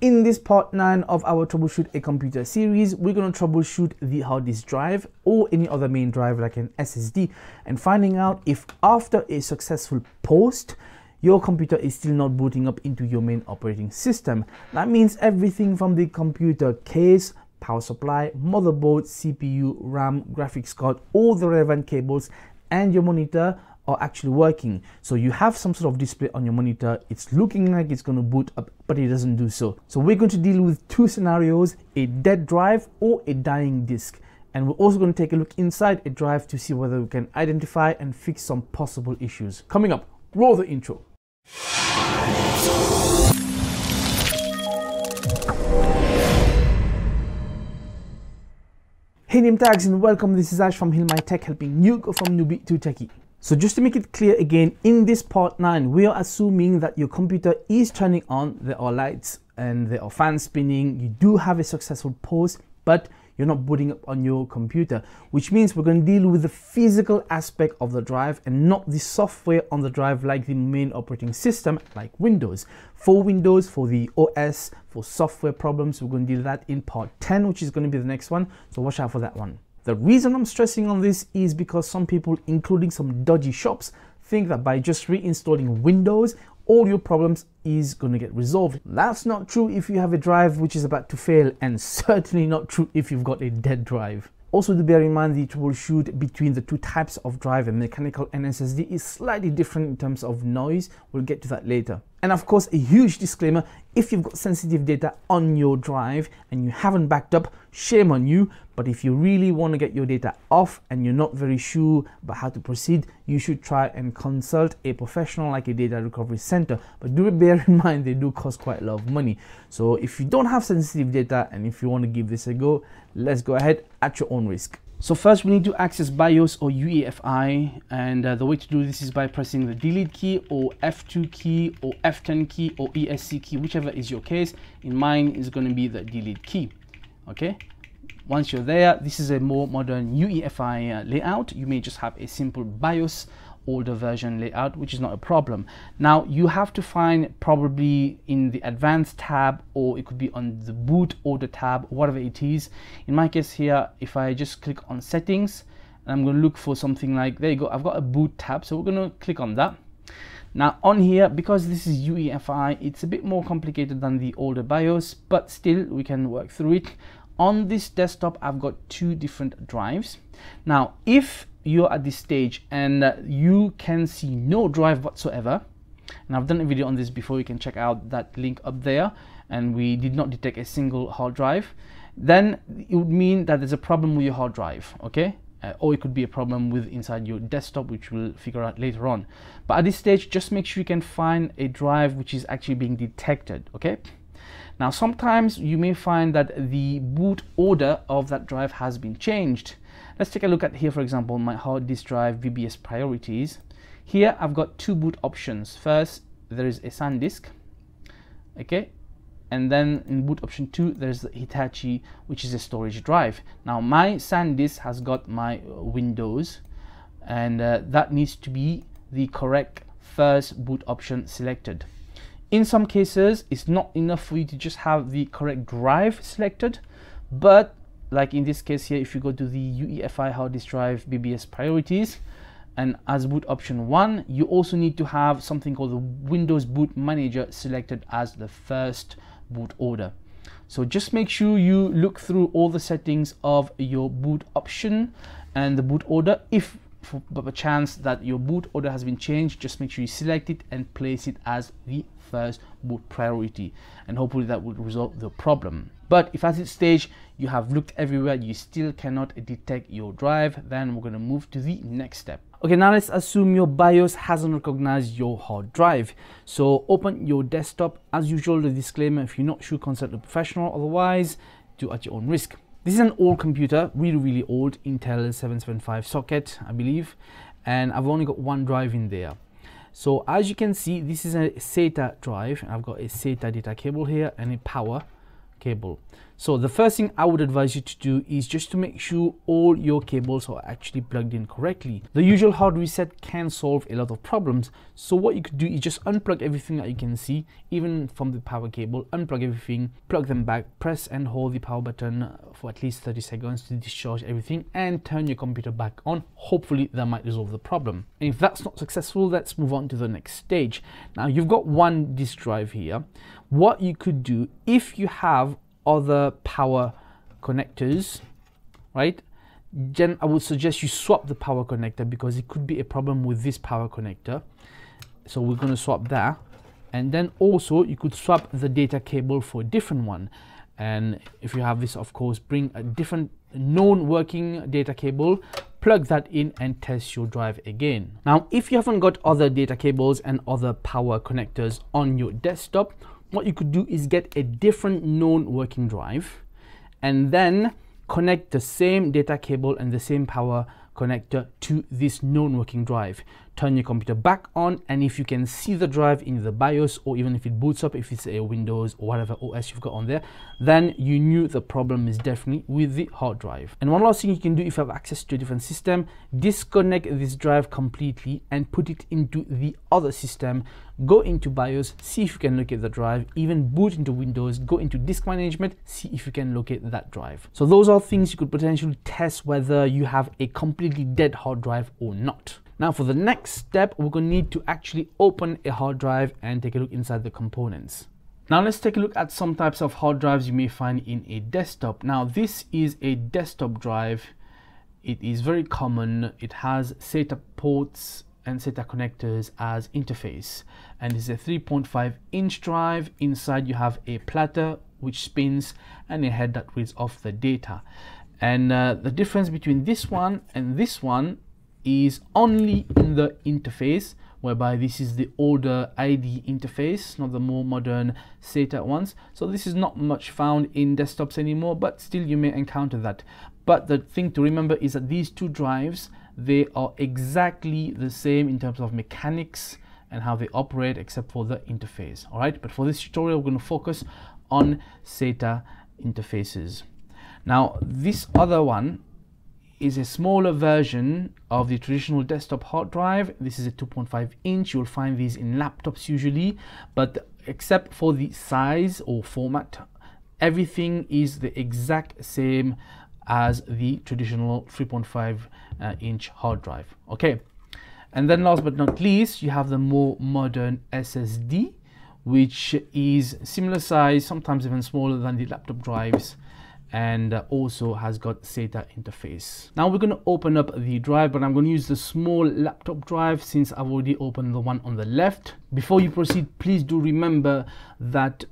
In this part 9 of our troubleshoot a computer series, we're going to troubleshoot the hard disk drive or any other main drive like an SSD and finding out if after a successful post, your computer is still not booting up into your main operating system. That means everything from the computer case, power supply, motherboard, CPU, RAM, graphics card, all the relevant cables and your monitor are actually working. So you have some sort of display on your monitor. It's looking like it's going to boot up, but it doesn't do so. So we're going to deal with two scenarios, a dead drive or a dying disk. And we're also going to take a look inside a drive to see whether we can identify and fix some possible issues. Coming up, roll the intro. Hey name tags and welcome, this is Ash from Heal My Tech helping you go from newbie to techie. So just to make it clear again, in this part 9, we are assuming that your computer is turning on, there are lights and there are fans spinning, you do have a successful post, but you're not booting up on your computer, which means we're going to deal with the physical aspect of the drive and not the software on the drive like the main operating system like Windows. For Windows, for the OS, for software problems, we're going to deal that in part 10, which is going to be the next one. So watch out for that one. The reason I'm stressing on this is because some people, including some dodgy shops, think that by just reinstalling Windows, all your problems is going to get resolved. That's not true if you have a drive which is about to fail and certainly not true if you've got a dead drive. Also to bear in mind the troubleshoot between the two types of drive, a mechanical and SSD is slightly different in terms of noise. We'll get to that later. And of course, a huge disclaimer, if you've got sensitive data on your drive and you haven't backed up, shame on you. But if you really want to get your data off and you're not very sure about how to proceed, you should try and consult a professional like a data recovery center. But do bear in mind, they do cost quite a lot of money. So if you don't have sensitive data and if you want to give this a go, let's go ahead at your own risk. So first we need to access BIOS or UEFI and uh, the way to do this is by pressing the delete key or F2 key or F10 key or ESC key, whichever is your case. In mine is going to be the delete key. Okay. Once you're there, this is a more modern UEFI uh, layout. You may just have a simple BIOS older version layout which is not a problem. Now you have to find probably in the advanced tab or it could be on the boot order tab whatever it is. In my case here if I just click on settings and I'm going to look for something like there you go I've got a boot tab so we're going to click on that. Now on here because this is UEFI it's a bit more complicated than the older BIOS but still we can work through it. On this desktop I've got two different drives. Now if you're at this stage and uh, you can see no drive whatsoever. And I've done a video on this before you can check out that link up there. And we did not detect a single hard drive. Then it would mean that there's a problem with your hard drive okay? Uh, or it could be a problem with inside your desktop which we'll figure out later on. But at this stage just make sure you can find a drive which is actually being detected okay? Now sometimes you may find that the boot order of that drive has been changed Let's take a look at here, for example, my hard disk drive BBS priorities. Here I've got two boot options. First, there is a SanDisk, okay, and then in boot option two, there's the Hitachi, which is a storage drive. Now my SanDisk has got my Windows, and uh, that needs to be the correct first boot option selected. In some cases, it's not enough for you to just have the correct drive selected, but like in this case here if you go to the UEFI hard disk drive BBS priorities and as boot option one you also need to have something called the Windows boot manager selected as the first boot order. So just make sure you look through all the settings of your boot option and the boot order. If for a chance that your boot order has been changed just make sure you select it and place it as the first boot priority and hopefully that will resolve the problem but if at this stage you have looked everywhere, you still cannot detect your drive, then we're going to move to the next step. Okay, now let's assume your BIOS hasn't recognized your hard drive. So open your desktop. As usual, the disclaimer, if you're not sure, consult a professional. Otherwise, do at your own risk. This is an old computer, really, really old, Intel 775 socket, I believe. And I've only got one drive in there. So as you can see, this is a SATA drive. I've got a SATA data cable here and a power cable. So the first thing I would advise you to do is just to make sure all your cables are actually plugged in correctly. The usual hard reset can solve a lot of problems. So what you could do is just unplug everything that you can see, even from the power cable, unplug everything, plug them back, press and hold the power button for at least 30 seconds to discharge everything and turn your computer back on. Hopefully that might resolve the problem. And if that's not successful, let's move on to the next stage. Now you've got one disk drive here. What you could do if you have other power connectors, right? Then I would suggest you swap the power connector because it could be a problem with this power connector. So we're going to swap that. And then also you could swap the data cable for a different one. And if you have this, of course, bring a different known working data cable, plug that in and test your drive again. Now, if you haven't got other data cables and other power connectors on your desktop, what you could do is get a different known working drive and then connect the same data cable and the same power connector to this known working drive turn your computer back on and if you can see the drive in the BIOS or even if it boots up if it's a Windows or whatever OS you've got on there then you knew the problem is definitely with the hard drive. And one last thing you can do if you have access to a different system disconnect this drive completely and put it into the other system. Go into BIOS see if you can locate the drive even boot into Windows go into disk management see if you can locate that drive. So those are things you could potentially test whether you have a completely dead hard drive or not now for the next step, we're going to need to actually open a hard drive and take a look inside the components. Now let's take a look at some types of hard drives you may find in a desktop. Now this is a desktop drive. It is very common. It has SATA ports and SATA connectors as interface and it's a 3.5 inch drive. Inside you have a platter which spins and a head that reads off the data. And uh, the difference between this one and this one is only in the interface whereby this is the older IDE interface, not the more modern SATA ones. So this is not much found in desktops anymore, but still you may encounter that. But the thing to remember is that these two drives, they are exactly the same in terms of mechanics and how they operate except for the interface. All right, but for this tutorial, we're going to focus on SATA interfaces. Now, this other one is a smaller version of the traditional desktop hard drive. This is a 2.5 inch. You'll find these in laptops usually, but except for the size or format, everything is the exact same as the traditional 3.5 uh, inch hard drive. Okay. And then last but not least, you have the more modern SSD, which is similar size, sometimes even smaller than the laptop drives and also has got SATA interface. Now we're going to open up the drive, but I'm going to use the small laptop drive since I've already opened the one on the left. Before you proceed, please do remember that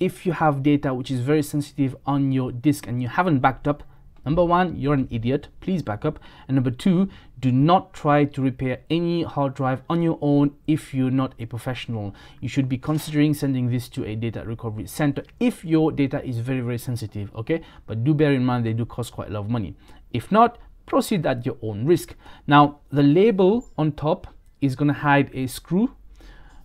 if you have data which is very sensitive on your disk and you haven't backed up, Number one, you're an idiot, please back up. And number two, do not try to repair any hard drive on your own if you're not a professional. You should be considering sending this to a data recovery center if your data is very, very sensitive, okay? But do bear in mind they do cost quite a lot of money. If not, proceed at your own risk. Now, the label on top is gonna hide a screw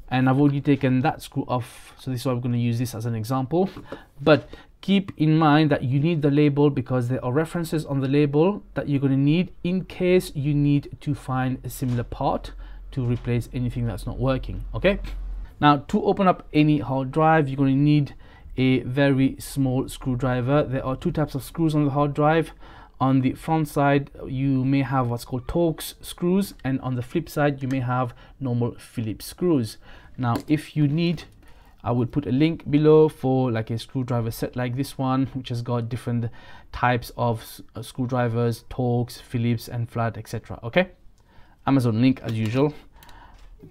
and I've already taken that screw off. So this is why we're gonna use this as an example. But keep in mind that you need the label because there are references on the label that you're going to need in case you need to find a similar part to replace anything that's not working okay? Now to open up any hard drive you're going to need a very small screwdriver. There are two types of screws on the hard drive. On the front side you may have what's called Torx screws and on the flip side you may have normal Phillips screws. Now if you need I would put a link below for like a screwdriver set like this one which has got different types of uh, screwdrivers Torx Phillips and flat etc okay? Amazon link as usual.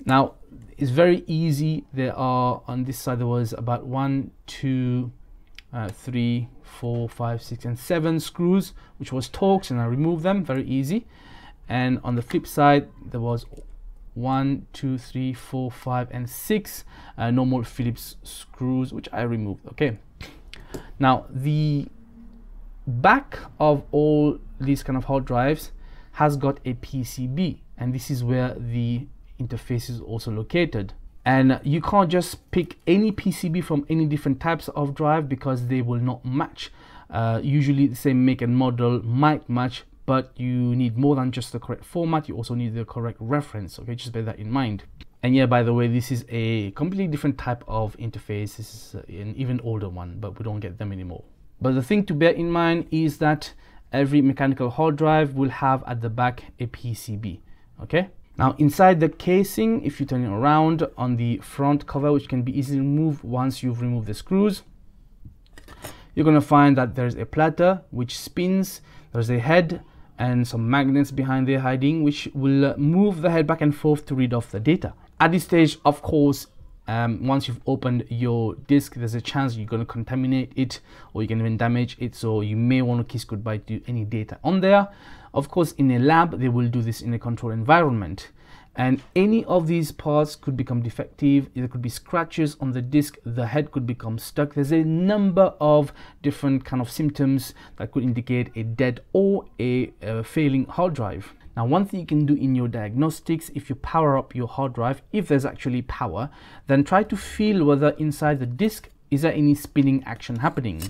Now it's very easy. There are on this side there was about one two uh, three four five six and seven screws which was Torx and I removed them. Very easy. And on the flip side there was one two three four five and six uh, normal phillips screws which i removed okay now the back of all these kind of hard drives has got a pcb and this is where the interface is also located and you can't just pick any PCB from any different types of drive because they will not match. Uh, usually the same make and model might match, but you need more than just the correct format. You also need the correct reference. Okay, just bear that in mind. And yeah, by the way, this is a completely different type of interface. This is uh, an even older one, but we don't get them anymore. But the thing to bear in mind is that every mechanical hard drive will have at the back a PCB. Okay. Now inside the casing, if you turn it around on the front cover, which can be easily removed once you've removed the screws, you're going to find that there's a platter which spins, there's a head and some magnets behind there hiding, which will move the head back and forth to read off the data. At this stage, of course, um, once you've opened your disk, there's a chance you're going to contaminate it or you can even damage it. So you may want to kiss goodbye to any data on there. Of course, in a lab, they will do this in a controlled environment. And any of these parts could become defective. There could be scratches on the disk. The head could become stuck. There's a number of different kind of symptoms that could indicate a dead or a, a failing hard drive. Now, one thing you can do in your diagnostics, if you power up your hard drive, if there's actually power, then try to feel whether inside the disk is there any spinning action happening.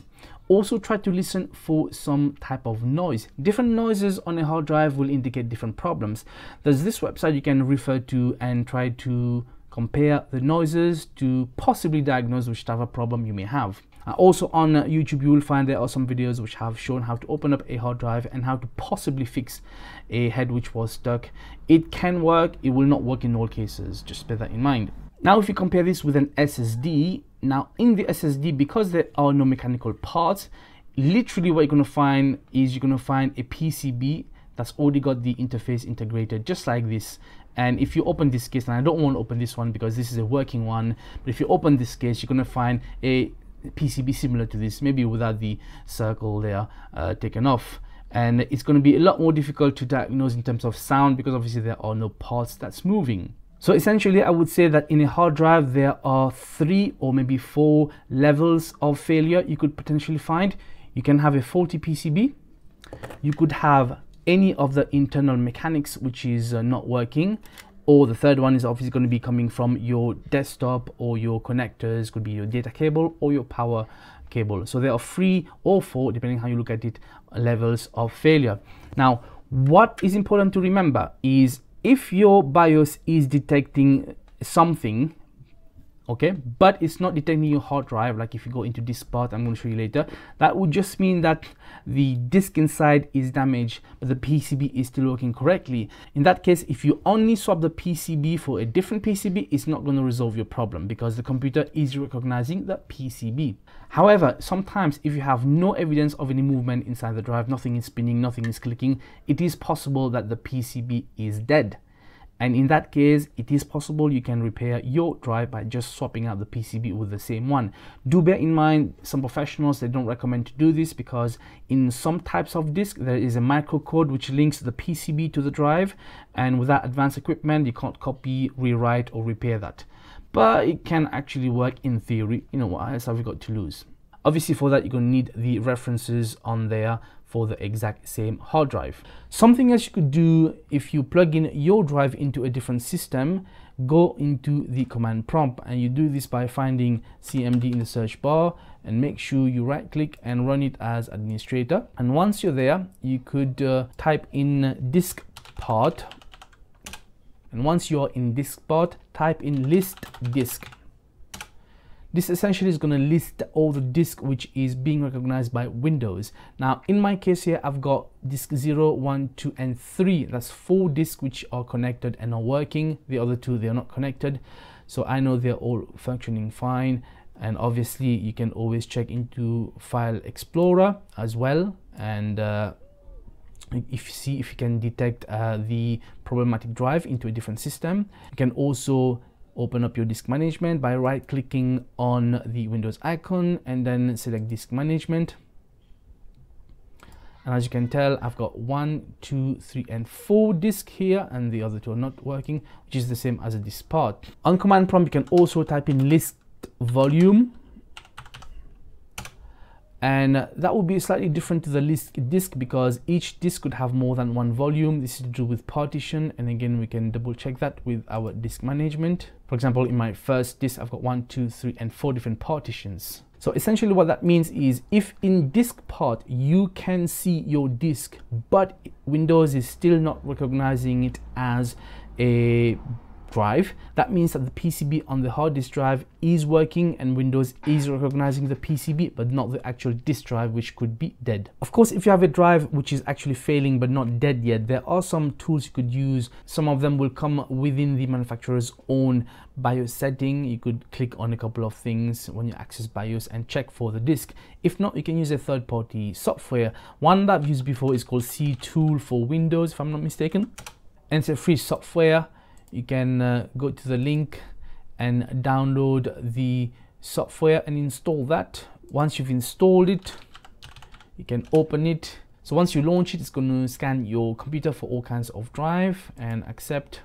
Also try to listen for some type of noise. Different noises on a hard drive will indicate different problems. There's this website you can refer to and try to compare the noises to possibly diagnose which type of problem you may have. Uh, also on YouTube, you will find there are some videos which have shown how to open up a hard drive and how to possibly fix a head which was stuck. It can work, it will not work in all cases, just bear that in mind. Now, if you compare this with an SSD, now in the SSD, because there are no mechanical parts, literally what you're gonna find is you're gonna find a PCB that's already got the interface integrated just like this and if you open this case and I don't want to open this one because this is a working one but if you open this case you're going to find a PCB similar to this, maybe without the circle there uh, taken off. And it's going to be a lot more difficult to diagnose in terms of sound because obviously there are no parts that's moving. So essentially, I would say that in a hard drive, there are three or maybe four levels of failure you could potentially find. You can have a faulty PCB. You could have any of the internal mechanics which is uh, not working or the third one is obviously going to be coming from your desktop or your connectors could be your data cable or your power cable so there are three or four depending how you look at it levels of failure now what is important to remember is if your BIOS is detecting something okay? But it's not detecting your hard drive like if you go into this part i'm going to show you later. That would just mean that the disk inside is damaged but the pcb is still working correctly. In that case if you only swap the pcb for a different pcb it's not going to resolve your problem because the computer is recognizing the pcb however sometimes if you have no evidence of any movement inside the drive nothing is spinning nothing is clicking it is possible that the pcb is dead and in that case it is possible you can repair your drive by just swapping out the PCB with the same one. Do bear in mind some professionals they don't recommend to do this because in some types of disk there is a microcode which links the PCB to the drive. And without advanced equipment you can't copy rewrite or repair that. But it can actually work in theory. You know what else have we got to lose obviously for that you're going to need the references on there for the exact same hard drive. Something else you could do if you plug in your drive into a different system, go into the command prompt and you do this by finding CMD in the search bar and make sure you right click and run it as administrator. And once you're there, you could uh, type in disk part. And once you're in DiskPart, type in list disk this essentially is going to list all the disk which is being recognized by Windows. Now, in my case here, I've got disk 0, 1, 2, and 3. That's four disks which are connected and are working. The other two, they are not connected. So I know they're all functioning fine. And obviously, you can always check into File Explorer as well. And uh, if you see if you can detect uh, the problematic drive into a different system. You can also open up your disk management by right clicking on the Windows icon and then select disk management. And as you can tell, I've got one, two, three, and four disks here, and the other two are not working, which is the same as a DiskPart. On command prompt, you can also type in list volume and that would be slightly different to the list disk because each disk could have more than one volume. This is to do with partition. And again we can double check that with our disk management. For example in my first disk i've got one two three and four different partitions. So essentially what that means is if in DiskPart you can see your disk but windows is still not recognizing it as a drive. That means that the PCB on the hard disk drive is working and Windows is recognizing the PCB but not the actual disk drive which could be dead. Of course if you have a drive which is actually failing but not dead yet there are some tools you could use. Some of them will come within the manufacturer's own BIOS setting. You could click on a couple of things when you access BIOS and check for the disk. If not you can use a third-party software. One that I've used before is called SeaTool for Windows if I'm not mistaken. And it's a free software you can uh, go to the link and download the software and install that. Once you've installed it you can open it. So once you launch it it's going to scan your computer for all kinds of drive and accept.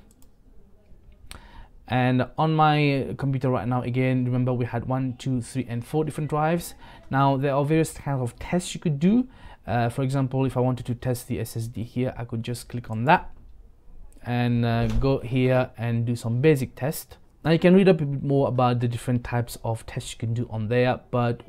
And on my computer right now again remember we had one two three and four different drives. Now there are various kinds of tests you could do. Uh, for example if I wanted to test the SSD here I could just click on that and uh, go here and do some basic test. Now you can read up a bit more about the different types of tests you can do on there, but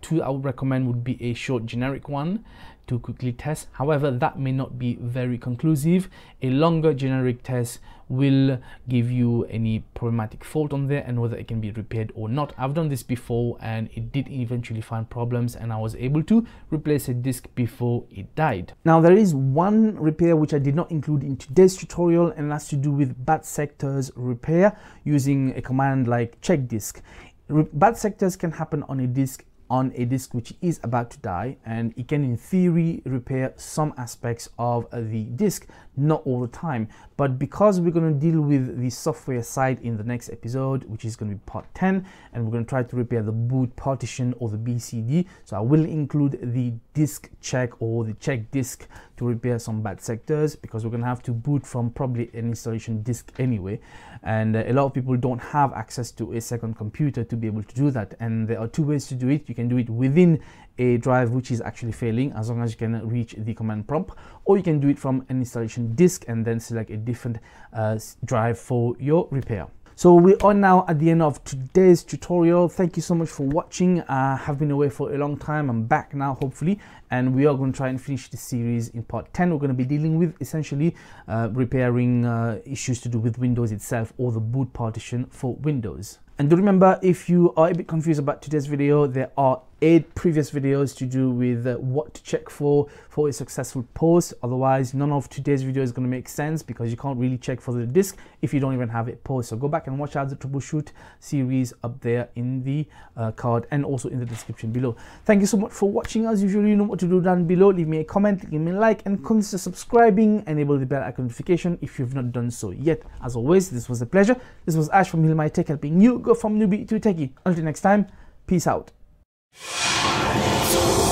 two I would recommend would be a short generic one to quickly test. However, that may not be very conclusive. A longer generic test will give you any problematic fault on there and whether it can be repaired or not. I've done this before and it did eventually find problems and I was able to replace a disk before it died. Now there is one repair which I did not include in today's tutorial and that's to do with bad sectors repair using a command like check disk. Bad sectors can happen on a disk on a disk which is about to die and it can in theory repair some aspects of the disk not all the time. But because we're going to deal with the software side in the next episode which is going to be part 10 and we're going to try to repair the boot partition or the BCD so I will include the disk check or the check disk to repair some bad sectors because we're going to have to boot from probably an installation disk anyway. And uh, a lot of people don't have access to a second computer to be able to do that and there are two ways to do it. You can do it within a drive which is actually failing as long as you can reach the command prompt or you can do it from an installation disk and then select a different uh, drive for your repair. So we are now at the end of today's tutorial. Thank you so much for watching. I have been away for a long time. I'm back now, hopefully, and we are going to try and finish the series in part 10. We're going to be dealing with essentially uh, repairing uh, issues to do with Windows itself or the boot partition for Windows. And do remember, if you are a bit confused about today's video, there are eight previous videos to do with uh, what to check for for a successful post. Otherwise, none of today's video is going to make sense because you can't really check for the disk if you don't even have it post. So go back and watch out the troubleshoot series up there in the uh, card and also in the description below. Thank you so much for watching. As usual, you know what to do down below. Leave me a comment, give me a like, and consider subscribing. Enable the bell icon notification if you've not done so yet. As always, this was a pleasure. This was Ash from Heal My Tech helping you go from newbie to techie. Until next time, peace out. 走。